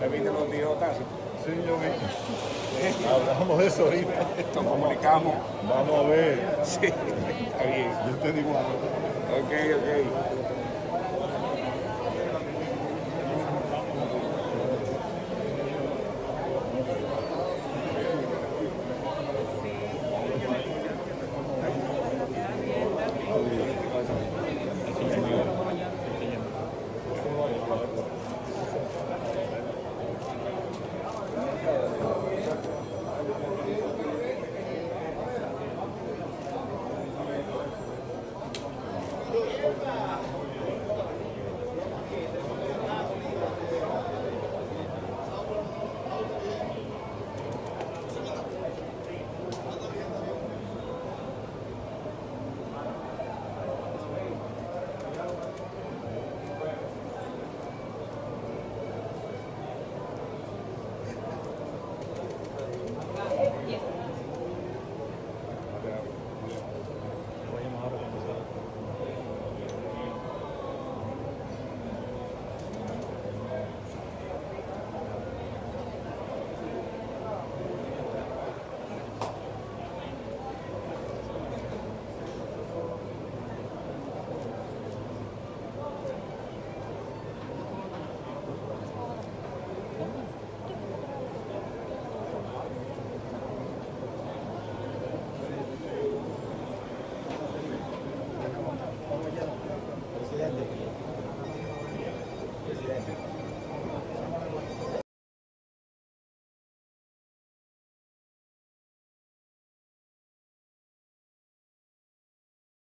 ¿Te viste los idiotas? Sí, yo vi. Hablamos de eso ahorita. Nos comunicamos. Vamos a ver. Sí, está bien. Yo te digo algo. Ok, ok. Yeah.